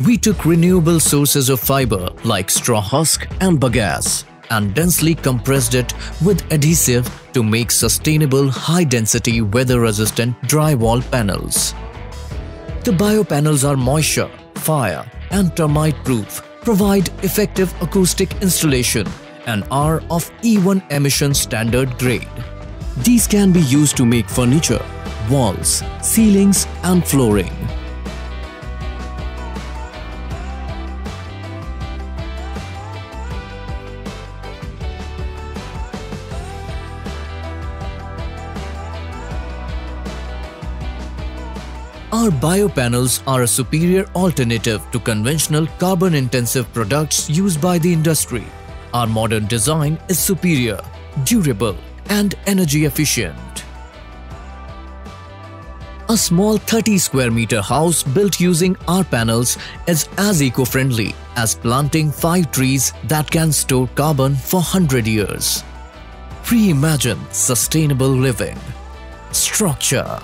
We took renewable sources of fiber like straw husk and bagasse and densely compressed it with adhesive to make sustainable high-density weather-resistant drywall panels. The bio panels are moisture, fire and termite proof, provide effective acoustic insulation and are of E1 emission standard grade. These can be used to make furniture, walls, ceilings and flooring. Our biopanels are a superior alternative to conventional carbon-intensive products used by the industry. Our modern design is superior, durable and energy efficient. A small 30 square meter house built using our panels is as eco-friendly as planting 5 trees that can store carbon for 100 years. Reimagine sustainable living. Strawcture